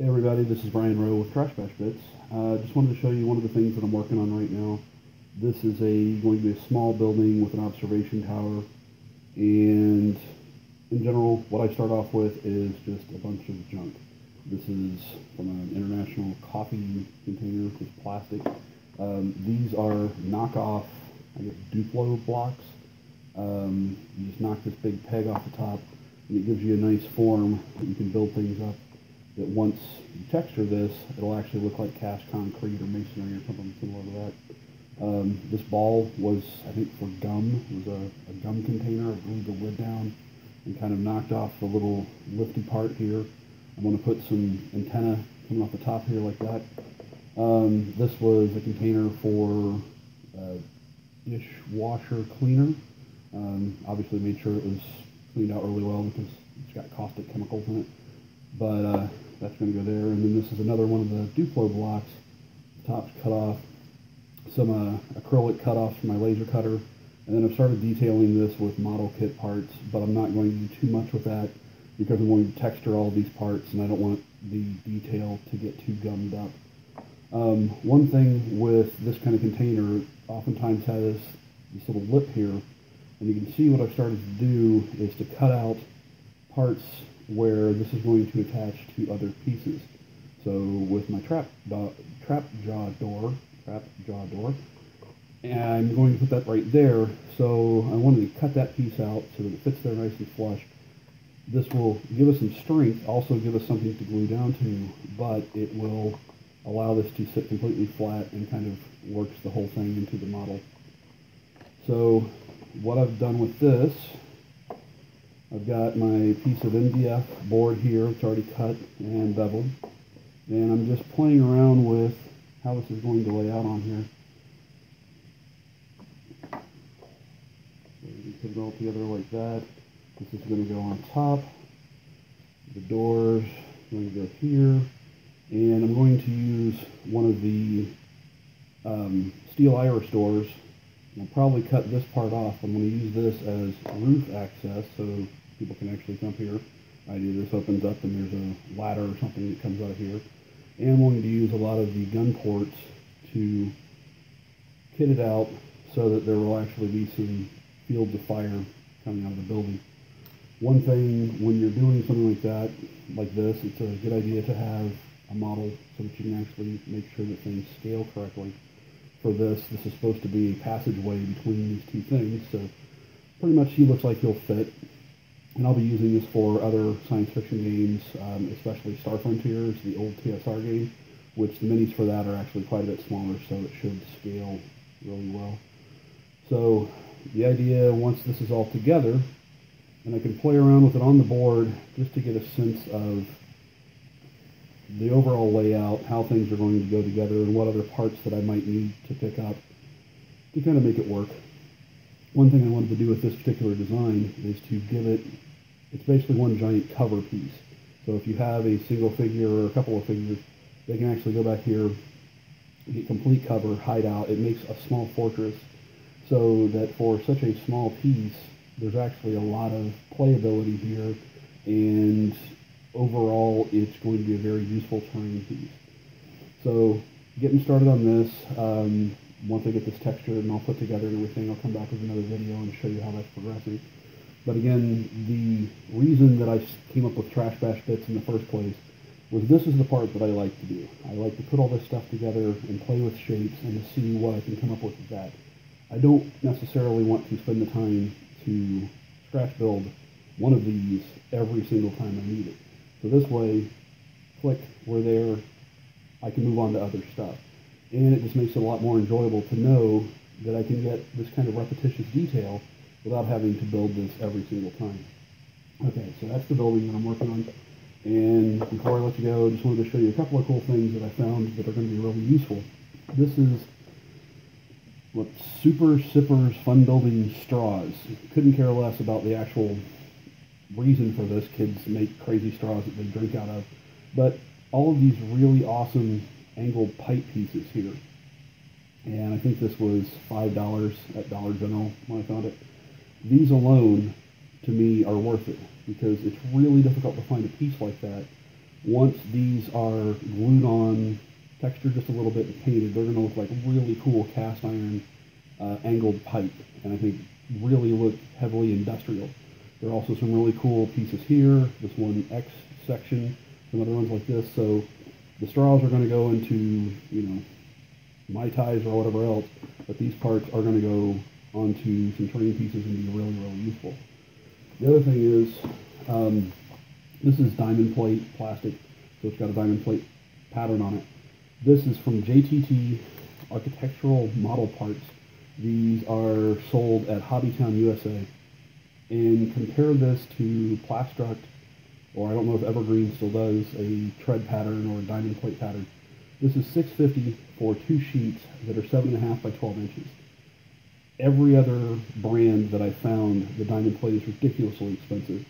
Hey everybody, this is Brian Roe with Trash Bash Bits. Uh, just wanted to show you one of the things that I'm working on right now. This is a going to be a small building with an observation tower, and in general, what I start off with is just a bunch of junk. This is from an international coffee container, just plastic. Um, these are knockoff, I guess, Duplo blocks. Um, you just knock this big peg off the top, and it gives you a nice form you can build things up that once you texture this, it'll actually look like cast concrete or masonry or something similar to that. Um, this ball was, I think, for gum. It was a, a gum container. I glued the lid down and kind of knocked off the little lifty part here. I'm going to put some antenna coming off the top here like that. Um, this was a container for uh, dishwasher cleaner. Um, obviously made sure it was cleaned out really well because it's got caustic chemicals in it. But uh, that's going to go there. And then this is another one of the Duplo blocks. The top's cut off. Some uh, acrylic cutoffs from my laser cutter. And then I've started detailing this with model kit parts, but I'm not going to do too much with that because I'm going to texture all these parts and I don't want the detail to get too gummed up. Um, one thing with this kind of container oftentimes has this little lip here, and you can see what I've started to do is to cut out parts where this is going to attach to other pieces. So with my trap, trap jaw door, trap jaw door, and I'm going to put that right there. So I wanted to cut that piece out so that it fits there nice and flush. This will give us some strength, also give us something to glue down to, but it will allow this to sit completely flat and kind of works the whole thing into the model. So what I've done with this I've got my piece of MDF board here. It's already cut and beveled. And I'm just playing around with how this is going to lay out on here. You put it all together like that. This is going to go on top. The doors going to go here. And I'm going to use one of the um, steel iris doors. I'll probably cut this part off. I'm going to use this as roof access so people can actually come here. Idea this opens up and there's a ladder or something that comes out of here. And I'm going to use a lot of the gun ports to kit it out so that there will actually be some fields of fire coming out of the building. One thing when you're doing something like that, like this, it's a good idea to have a model so that you can actually make sure that things scale correctly. For this, this is supposed to be a passageway between these two things, so pretty much he looks like he'll fit and I'll be using this for other science fiction games, um, especially Star Frontiers, the old TSR game, which the minis for that are actually quite a bit smaller, so it should scale really well. So the idea, once this is all together, and I can play around with it on the board just to get a sense of the overall layout, how things are going to go together, and what other parts that I might need to pick up to kind of make it work one thing I wanted to do with this particular design is to give it, it's basically one giant cover piece. So if you have a single figure or a couple of figures, they can actually go back here, get complete cover, hide out. It makes a small fortress so that for such a small piece, there's actually a lot of playability here, and overall, it's going to be a very useful terrain piece. So getting started on this, um, once I get this textured and all put together and everything, I'll come back with another video and show you how that's progressing. But again, the reason that I came up with Trash Bash Bits in the first place was this is the part that I like to do. I like to put all this stuff together and play with shapes and to see what I can come up with with that. I don't necessarily want to spend the time to scratch build one of these every single time I need it. So this way, click, we're there, I can move on to other stuff and it just makes it a lot more enjoyable to know that I can get this kind of repetitious detail without having to build this every single time. Okay, so that's the building that I'm working on. And before I let you go, I just wanted to show you a couple of cool things that I found that are going to be really useful. This is what Super Sippers Fun Building Straws. Couldn't care less about the actual reason for those Kids to make crazy straws that they drink out of. But all of these really awesome angled pipe pieces here. And I think this was $5 at Dollar General when I found it. These alone, to me, are worth it because it's really difficult to find a piece like that Once these are glued on, textured just a little bit and painted, they're going to look like really cool cast iron uh, angled pipe, and I think really look heavily industrial. There are also some really cool pieces here. This one X section, some other ones like this. So the straws are going to go into you know mai tais or whatever else, but these parts are going to go onto some terrain pieces and be really really useful. The other thing is um, this is diamond plate plastic, so it's got a diamond plate pattern on it. This is from JTT Architectural Model Parts. These are sold at Hobbytown USA. And compare this to Plastruct, or I don't know if Evergreen still does, a tread pattern or a diamond plate pattern. This is 650 for two sheets that are 7.5 by 12 inches. Every other brand that I found, the diamond plate is ridiculously expensive.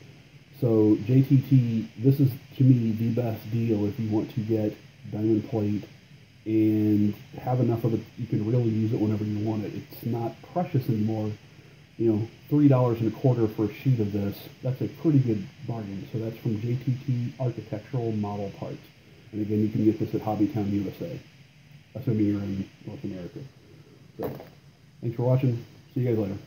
So JTT, this is to me the best deal if you want to get diamond plate and have enough of it you can really use it whenever you want it. It's not precious anymore. You know, three dollars and a quarter for a sheet of this. That's a pretty good bargain. So that's from JTT Architectural Model Parts. And again, you can get this at Hobbytown USA, assuming you're in North America. So, thanks for watching. See you guys later.